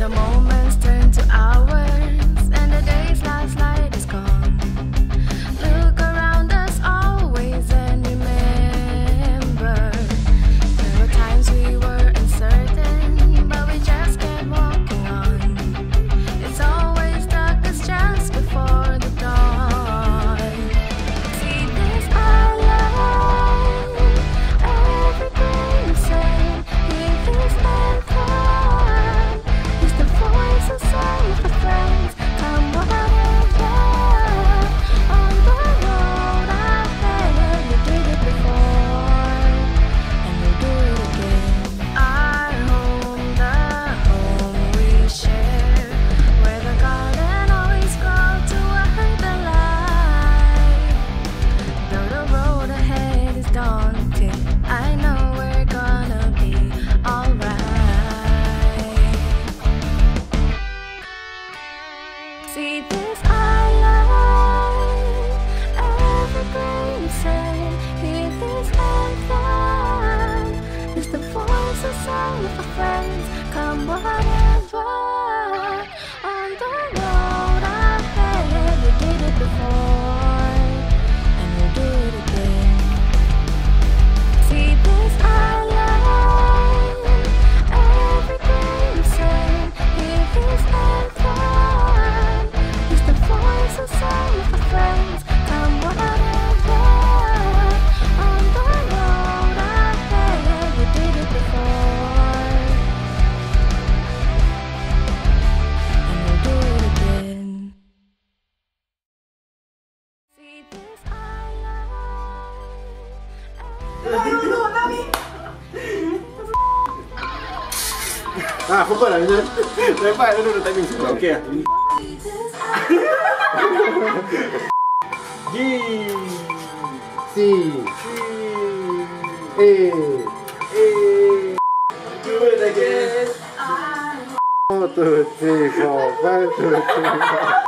in the moment. Bye. Ah, pukul lah. Macam Lepas tu dulu timing semua. Okey lah. G. C. A. A. Do it again. One, two, three, four, five, two, three, four